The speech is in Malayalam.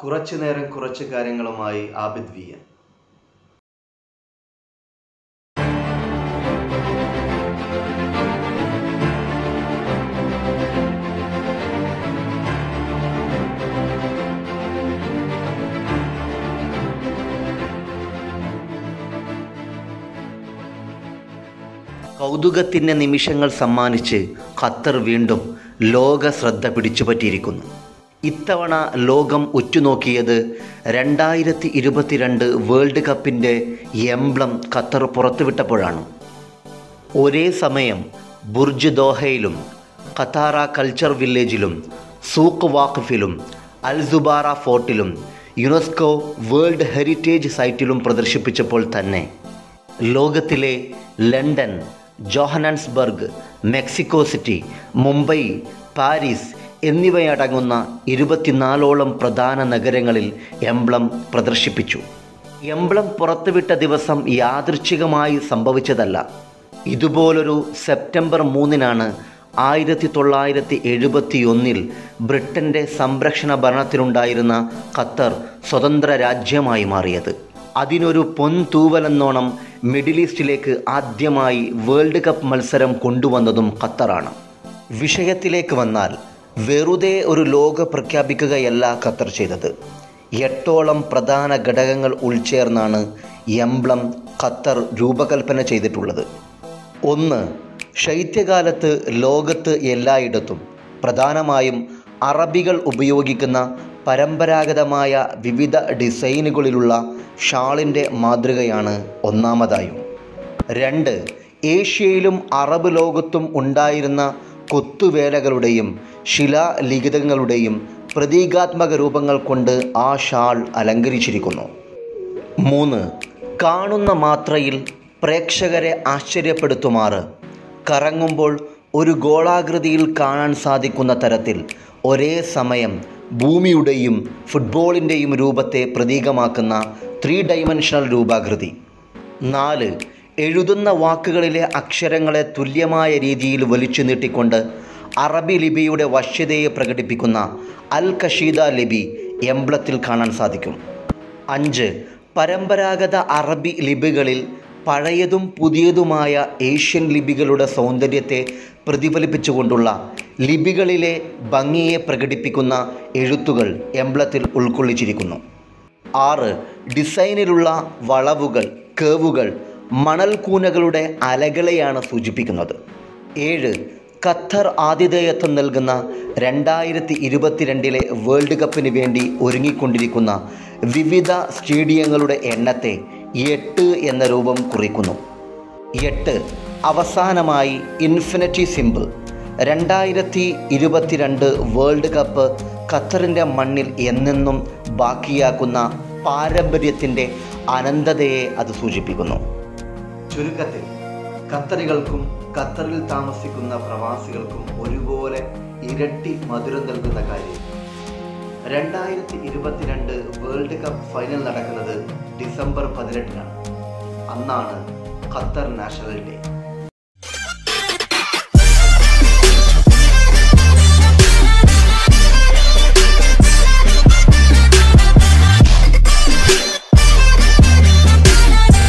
കുറച്ചു നേരം കുറച്ച് കാര്യങ്ങളുമായി ആബിദ് വി എൻ. കൗതുകത്തിന്റെ നിമിഷങ്ങൾ സമ്മാനിച്ച് ഖത്തർ വീണ്ടും ലോക ശ്രദ്ധ പിടിച്ചുപറ്റിയിരിക്കുന്നു. ഇത്തവണ ലോകം ഉറ്റുനോക്കിയത് രണ്ടായിരത്തി ഇരുപത്തിരണ്ട് വേൾഡ് കപ്പിന്റെ എംബ്ലം ഖത്തർ പുറത്തുവിട്ടപ്പോഴാണ്. ഒരേ സമയം ബുർജ് ദോഹയിലും ഖത്താറ കൾച്ചർ വില്ലേജിലും സൂക്ക് വാഖഫിലും അൽസുബാറ ഫോർട്ടിലും യുനെസ്കോ വേൾഡ് ഹെറിറ്റേജ് സൈറ്റിലും പ്രദർശിപ്പിച്ചപ്പോൾ തന്നെ ലോകത്തിലെ London Johannesburg Mexico City Mumbai Paris എന്നിവയടങ്ങുന്ന ഇരുപത്തിനാലോളം പ്രധാന നഗരങ്ങളിൽ എംബ്ലം പ്രദർശിപ്പിച്ചു. എംബ്ലം പുറത്തുവിട്ട ദിവസം യാദൃച്ഛികമായി സംഭവിച്ചതല്ല. ഇതുപോലൊരു സെപ്റ്റംബർ മൂന്നിനാണ് ആയിരത്തി തൊള്ളായിരത്തി എഴുപത്തി ഒന്നിൽ ബ്രിട്ടന്റെ സംരക്ഷണ ഭരണത്തിലുണ്ടായിരുന്ന ഖത്തർ സ്വതന്ത്ര രാജ്യമായി മാറിയത്. അതിനൊരു പൊൻതൂവലെന്നോണം മിഡിൽ ഈസ്റ്റിലേക്ക് ആദ്യമായി വേൾഡ് കപ്പ് മത്സരം കൊണ്ടുവന്നതും ഖത്തറാണ്. വിഷയത്തിലേക്ക് വന്നാൽ വെറുതെ ഒരു ലോക പ്രഖ്യാപിക്കുകയല്ല ഖത്തർ ചെയ്തത്. എട്ടോളം പ്രധാന ഘടകങ്ങൾ ഉൾച്ചേർന്നാണ് എംബ്ലം ഖത്തർ രൂപകൽപ്പന ചെയ്തിട്ടുള്ളത്. ഒന്ന് ശൈത്യകാലത്ത് ലോകത്ത് എല്ലായിടത്തും പ്രധാനമായും അറബികൾ ഉപയോഗിക്കുന്ന പരമ്പരാഗതമായ വിവിധ ഡിസൈനുകളിലുള്ള ഷാളിന്റെ മാതൃകയാണ് ഒന്നാമതായും. രണ്ട് ഏഷ്യയിലും അറബ് ലോകത്തും ഉണ്ടായിരുന്ന കൊത്തുവേലകളുടെയും ശിലാലിഖിതങ്ങളുടെയും പ്രതീകാത്മക രൂപങ്ങൾ കൊണ്ട് ആ ഷാൾ അലങ്കരിച്ചിരിക്കുന്നു. മൂന്ന് കാണുന്ന മാത്രയിൽ പ്രേക്ഷകരെ ആശ്ചര്യപ്പെടുത്തുമാറ്. കറങ്ങുമ്പോൾ ഒരു ഗോളാകൃതിയിൽ കാണാൻ സാധിക്കുന്ന തരത്തിൽ ഒരേ സമയം ഭൂമിയുടെയും ഫുട്ബോളിന്റെയും രൂപത്തെ പ്രതീകമാക്കുന്ന ത്രീ ഡൈമെൻഷണൽ രൂപാകൃതി. നാല് എഴുതുന്ന വാക്കുകളിലെ അക്ഷരങ്ങളെ തുല്യമായ രീതിയിൽ വലിച്ചു നീട്ടിക്കൊണ്ട് അറബി ലിപിയുടെ വശ്യതയെ പ്രകടിപ്പിക്കുന്ന അൽ കഷീദ ലിപി എംബ്ലത്തിൽ കാണാൻ സാധിക്കും. അഞ്ച് പരമ്പരാഗത അറബി ലിപികളിൽ പഴയതും പുതിയതുമായ ഏഷ്യൻ ലിപികളുടെ സൗന്ദര്യത്തെ പ്രതിഫലിപ്പിച്ചുകൊണ്ടുള്ള ലിപികളിലെ ഭംഗിയെ പ്രകടിപ്പിക്കുന്ന എഴുത്തുകൾ എംബ്ലത്തിൽ ഉൾക്കൊള്ളിച്ചിരിക്കുന്നു. ആറ് ഡിസൈനിലുള്ള വളവുകൾ കേവുകൾ മണൽക്കൂനകളുടെ അലകളെയാണ് സൂചിപ്പിക്കുന്നത്. ഏഴ് ഖത്തർ ആതിഥേയത്വം നൽകുന്ന രണ്ടായിരത്തി ഇരുപത്തിരണ്ടിലെ വേൾഡ് കപ്പിന് വേണ്ടി ഒരുങ്ങിക്കൊണ്ടിരിക്കുന്ന വിവിധ സ്റ്റേഡിയങ്ങളുടെ എണ്ണത്തെ എട്ട് എന്ന രൂപം കുറിക്കുന്നു. എട്ട് അവസാനമായി ഇൻഫിനിറ്റി സിമ്പിൾ. രണ്ടായിരത്തി ഇരുപത്തിരണ്ട് വേൾഡ് കപ്പ് ഖത്തറിന്റെ മണ്ണിൽ എന്നെന്നും ബാക്കിയാക്കുന്ന പാരമ്പര്യത്തിന്റെ അനന്തതയെ അത് സൂചിപ്പിക്കുന്നു. ചുരുക്കത്തിൽ ഖത്തറികൾക്കും ഖത്തറിൽ താമസിക്കുന്ന പ്രവാസികൾക്കും ഒരുപോലെ ഇരട്ടി മധുരം നൽകുന്ന കാര്യം. രണ്ടായിരത്തി ഇരുപത്തിരണ്ട് വേൾഡ് കപ്പ് ഫൈനൽ നടക്കുന്നത് ഡിസംബർ പതിനെട്ടിനാണ്. അന്നാണ് ഖത്തർ നാഷണൽ ഡേ.